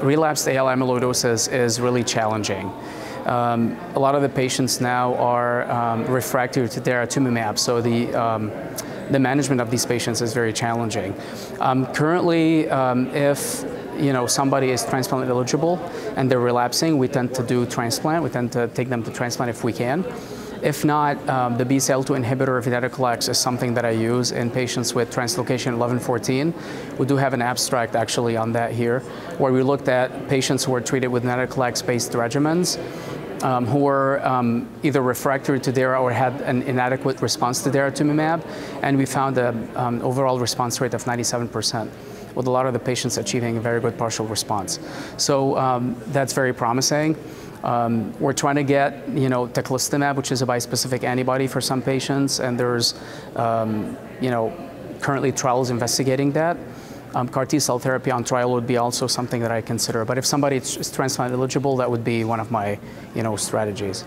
Relapsed AL amyloidosis is really challenging. Um, a lot of the patients now are um, refractory to daratumumab, so the um, the management of these patients is very challenging. Um, currently, um, if you know somebody is transplant eligible and they're relapsing, we tend to do transplant. We tend to take them to transplant if we can. If not, um, the BCL2 inhibitor venetoclax is something that I use in patients with translocation 1114. We do have an abstract actually on that here, where we looked at patients who were treated with venetoclax-based regimens um, who were um, either refractory to DARA or had an inadequate response to daratumumab, and we found an um, overall response rate of 97% with a lot of the patients achieving a very good partial response. So um, that's very promising. Um, we're trying to get, you know, teclistamab, which is a bispecific antibody for some patients, and there's, um, you know, currently trials investigating that. Um, CAR T cell therapy on trial would be also something that I consider. But if somebody is transplant eligible, that would be one of my, you know, strategies.